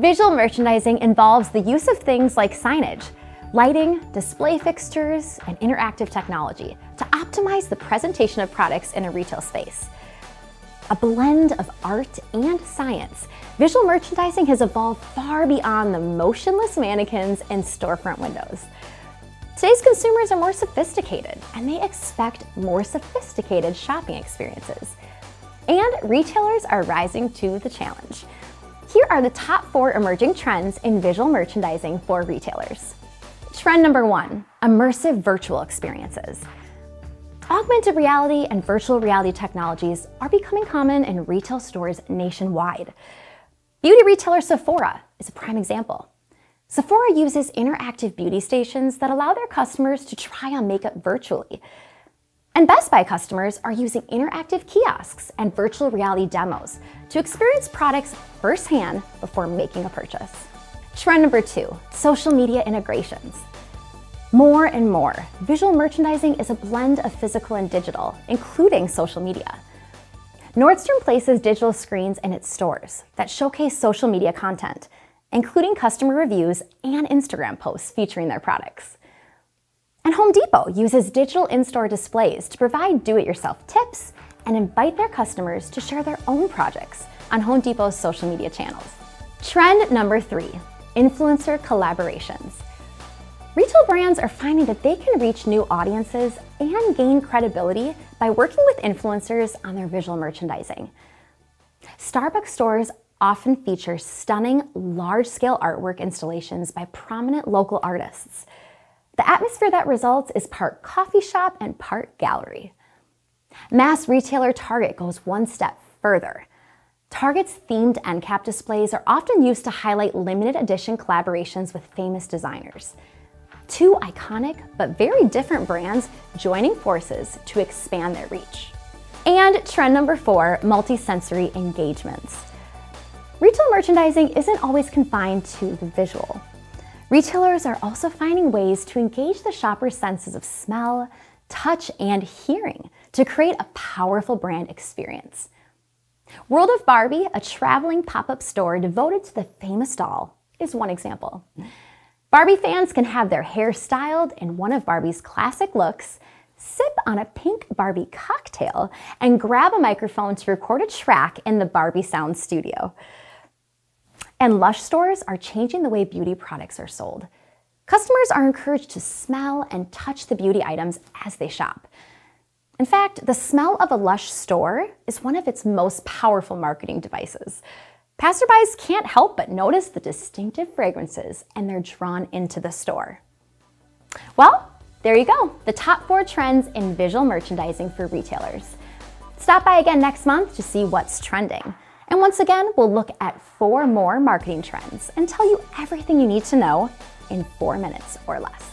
Visual merchandising involves the use of things like signage, lighting, display fixtures, and interactive technology to optimize the presentation of products in a retail space. A blend of art and science, visual merchandising has evolved far beyond the motionless mannequins and storefront windows. Today's consumers are more sophisticated and they expect more sophisticated shopping experiences. And retailers are rising to the challenge. Here are the top four emerging trends in visual merchandising for retailers. Trend number one, immersive virtual experiences. Augmented reality and virtual reality technologies are becoming common in retail stores nationwide. Beauty retailer Sephora is a prime example. Sephora uses interactive beauty stations that allow their customers to try on makeup virtually. And Best Buy customers are using interactive kiosks and virtual reality demos to experience products firsthand before making a purchase. Trend number two, social media integrations. More and more, visual merchandising is a blend of physical and digital, including social media. Nordstrom places digital screens in its stores that showcase social media content, including customer reviews and Instagram posts featuring their products. And Home Depot uses digital in-store displays to provide do-it-yourself tips and invite their customers to share their own projects on Home Depot's social media channels. Trend number three, influencer collaborations. Retail brands are finding that they can reach new audiences and gain credibility by working with influencers on their visual merchandising. Starbucks stores often feature stunning, large-scale artwork installations by prominent local artists. The atmosphere that results is part coffee shop and part gallery. Mass retailer Target goes one step further. Target's themed end cap displays are often used to highlight limited edition collaborations with famous designers two iconic but very different brands joining forces to expand their reach. And trend number four, multi-sensory engagements. Retail merchandising isn't always confined to the visual. Retailers are also finding ways to engage the shopper's senses of smell, touch, and hearing to create a powerful brand experience. World of Barbie, a traveling pop-up store devoted to the famous doll, is one example. Barbie fans can have their hair styled in one of Barbie's classic looks, sip on a pink Barbie cocktail, and grab a microphone to record a track in the Barbie Sound Studio. And Lush stores are changing the way beauty products are sold. Customers are encouraged to smell and touch the beauty items as they shop. In fact, the smell of a Lush store is one of its most powerful marketing devices. Passerbys can't help but notice the distinctive fragrances and they're drawn into the store. Well, there you go, the top four trends in visual merchandising for retailers. Stop by again next month to see what's trending. And once again, we'll look at four more marketing trends and tell you everything you need to know in four minutes or less.